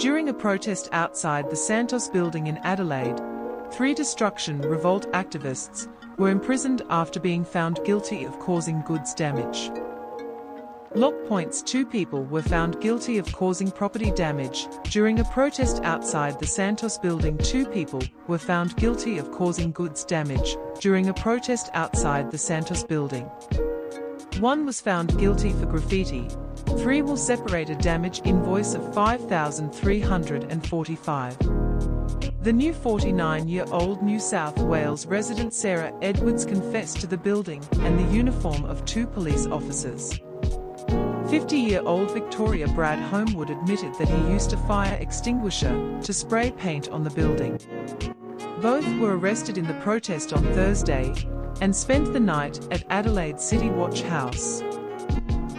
During a protest outside the Santos building in Adelaide, three destruction revolt activists were imprisoned after being found guilty of causing goods damage. Lock points two people were found guilty of causing property damage. During a protest outside the Santos building two people were found guilty of causing goods damage during a protest outside the Santos building. One was found guilty for graffiti. Three will separate a damage invoice of 5,345. The new 49-year-old New South Wales resident Sarah Edwards confessed to the building and the uniform of two police officers. 50-year-old Victoria Brad Homewood admitted that he used a fire extinguisher to spray paint on the building. Both were arrested in the protest on Thursday and spent the night at Adelaide City Watch House.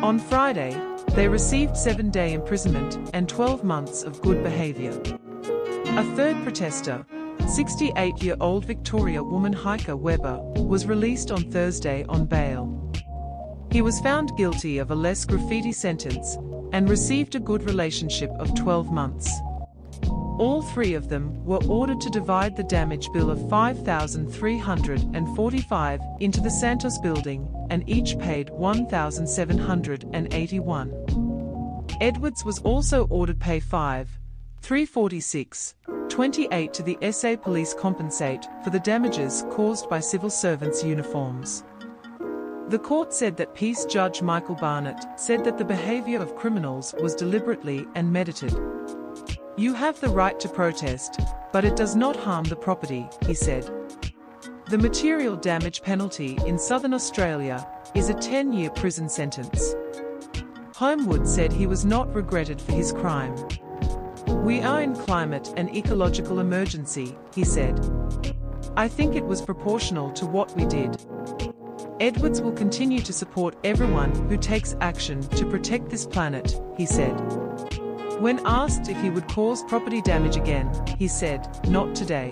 On Friday, they received seven-day imprisonment and 12 months of good behaviour. A third protester, 68-year-old Victoria woman Heike Weber, was released on Thursday on bail. He was found guilty of a less graffiti sentence and received a good relationship of 12 months. All three of them were ordered to divide the damage bill of 5,345 into the Santos building and each paid 1,781. Edwards was also ordered pay 5, 346, 28 to the SA Police compensate for the damages caused by civil servants' uniforms. The court said that Peace Judge Michael Barnett said that the behavior of criminals was deliberately and meditated. You have the right to protest, but it does not harm the property, he said. The material damage penalty in southern Australia is a 10-year prison sentence. Homewood said he was not regretted for his crime. We are in climate and ecological emergency, he said. I think it was proportional to what we did. Edwards will continue to support everyone who takes action to protect this planet, he said. When asked if he would cause property damage again, he said, not today.